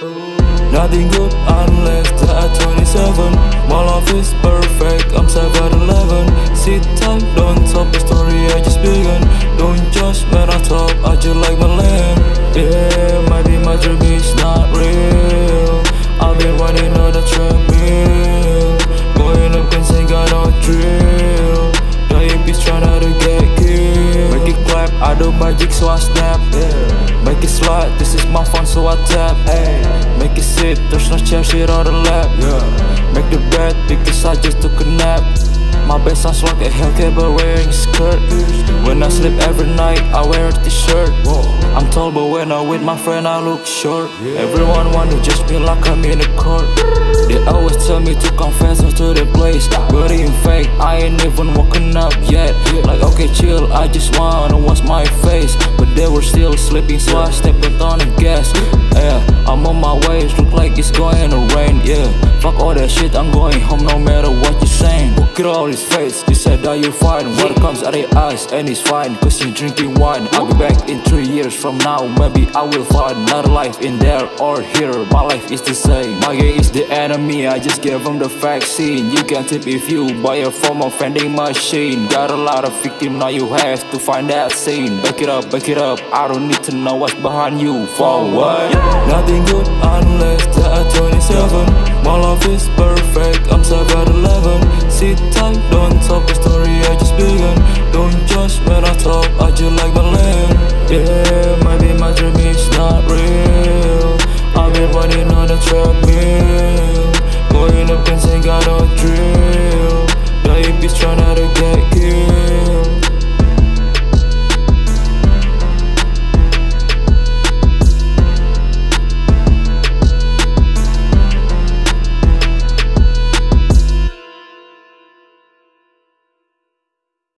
Nothing good unless at 27 My life is perfect, Do so I snap yeah. Make it slide, this is my phone so I tap Ay. Make it sit, there's no chair, shit on the lap yeah. Make the bed because I just took a nap. My bed sounds like a Hellcat but wearing a skirt. When I sleep every night I wear a t-shirt. I'm tall but when I'm with my friend I look short. Everyone wanna just be like I'm in a court. They always tell me to confess to the place But in fact I ain't even woken up yet I just wanna wash my face. But they were still sleeping so I stepped on the gas. Yeah I'm on my way look like it's going all that shit I'm going home no matter what you're saying. Look at all his face You said that you're fine What comes out of eyes and it's fine. Cause you're drinking wine. I'll be back in three years from now. Maybe I will find another life in there or here. My life is the same. My game is the enemy. I just gave him the vaccine. You can tip if you buy a form of vending machine. Got a lot of victims now you have to find that scene. Back it up, back it up. I don't need to know what's behind you. For what? Nothing good unless the 27 My Running on a treadmill Going up and saying got no drill Dying bitch trying to get